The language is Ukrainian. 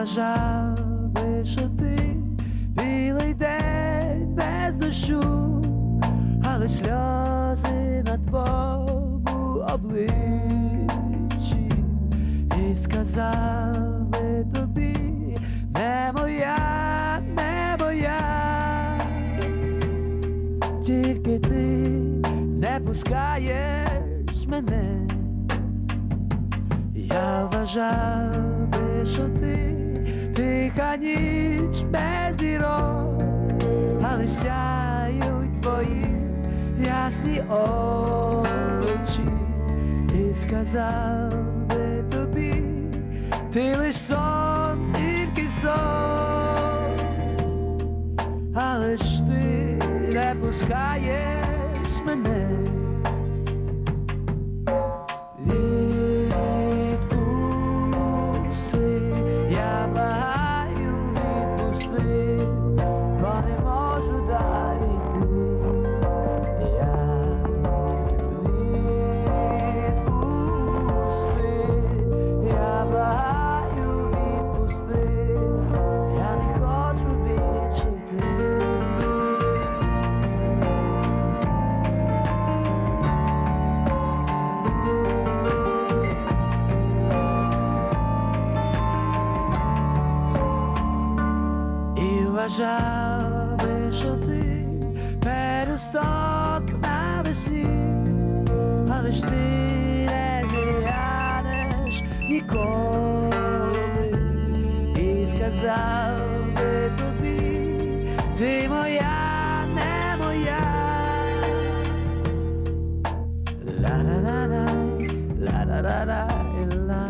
вважав би, що ти білий день без дощу, але сльози на твоєму обличчі, і сказав би тобі, не моя, не моя, тільки ти не пускаєш мене. Я вважав би, що ти тиха ніч без зірок, але сяють твої ясні очі, і сказав би тобі, ти лиш сон, тільки сон, але ж ти не пускаєш мене. І вважав би, що ти пересток на весні, але ж ти не зглянеш ніколи. І сказав би тобі, ти моя, не моя. Ла-ла-ла-ла, ла-ла-ла-ла, ла. Відпусти,